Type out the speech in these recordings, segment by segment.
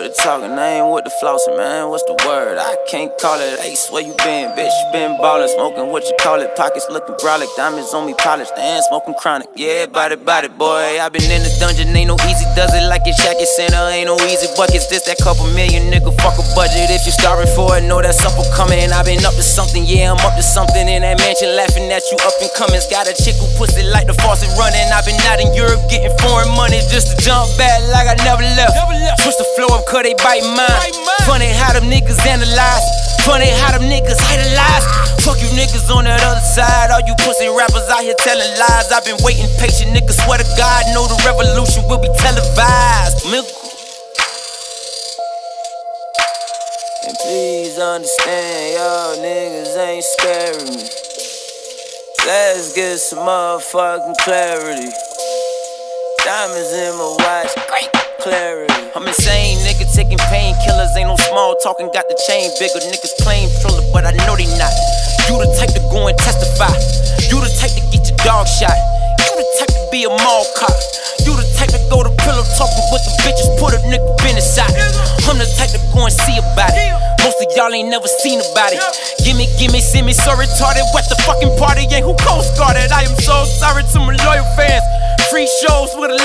with the talking, I ain't with the flossing, man. What's the word? I can't call it ace. Where you been, bitch? You been ballin', smoking what you call it. Pockets looking brolic, diamonds on me polished, and smoking chronic. Yeah, body, body, boy. I been in the dungeon, ain't no easy does it like it's Shaq Center. Ain't no easy buckets. This that couple million, nigga. Fuck a budget. If you starving for it, know that supper coming. I been up to something, yeah, I'm up to something. In that mansion, laughing at you up and coming. Got a chick who pussy like the faucet running. I been out in Europe getting foreign money just to jump back like I never flow up, cause they bite mine. Funny how them niggas analyze. Funny how them niggas idolize. Fuck you niggas on that other side. All you pussy rappers out here telling lies. I've been waiting patient, niggas swear to God, know the revolution will be televised. Milk. And please understand, y'all niggas ain't scaring me. Let's get some motherfucking clarity. Diamonds in my watch, great clarity. I'm insane, nigga, taking painkillers, ain't no small talking. Got the chain bigger, niggas claim troller, but I know they not. You the type to go and testify. You the type to get your dog shot. You the type to be a mall cop. You the type to go to pillow talking with the bitches, put a nigga in the inside. I'm the type to go and see about it. Most of y'all ain't never seen about it. Gimme, gimme, see me so retarded. What the fucking party ain't who coast guarded? I am so sorry to my loyal fans. Free shows with a.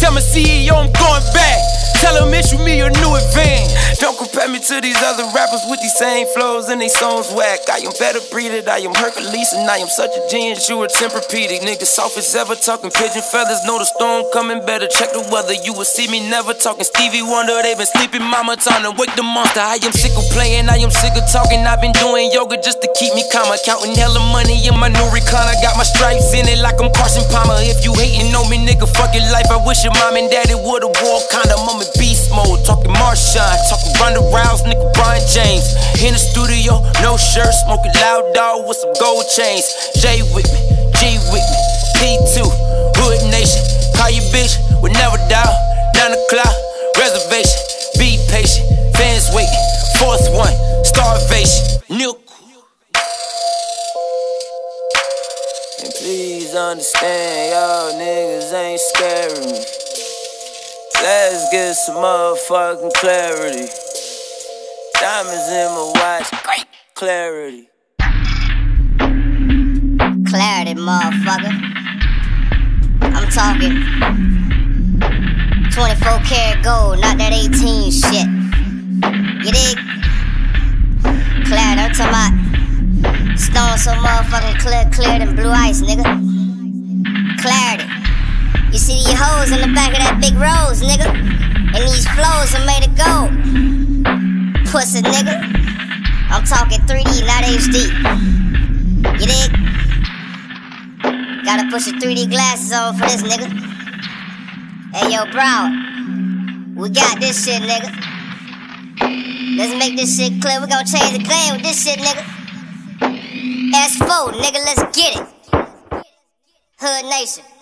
Tell my CEO I'm going back. Tell him issue me a new advance. Don't compare me to these other rappers with these same flows and they songs whack. I am better breeded, I am Hercules, and I am such a genius. You a Tempur-Pedic, nigga soft as ever. Talking pigeon feathers, know the storm coming. Better check the weather. You will see me never talking Stevie Wonder. They been sleeping, mama time to wake the monster. I am sick of playing, I am sick of talking. I've been doing yoga just to keep me calm. Counting hella money in my new recliner. Got my stripes in it like I'm Carson Palmer. If you hating on me, nigga, fuck your life. I wish your mom and daddy would've wore. I'm in beast mode, talking Marshawn, talking Ronda Rouse, nigga Brian James. In the studio, no shirt, smoking loud dog with some gold chains. J with me, G with me, P2, Hood Nation. Call your bitch, we never doubt. Nine o'clock, reservation. Be patient, fans waiting. Fourth one, starvation. Nuke. And please understand, y'all niggas ain't scaring me. Let's get some motherfucking clarity. Diamonds in my watch, great clarity. Clarity, motherfucker. I'm talking 24 karat gold, not that 18 shit. You dig? Clarity, I'm talking about stone so motherfucking clear, clear than blue ice, nigga. You see the hoes in the back of that big rose, nigga. And these flows are made of gold. Pussy, nigga. I'm talking 3D, not HD. You dig? Gotta push your 3D glasses on for this, nigga. Hey, yo, bro. We got this shit, nigga. Let's make this shit clear. We gon' change the game with this shit, nigga. S4, nigga, let's get it. Hood Nation.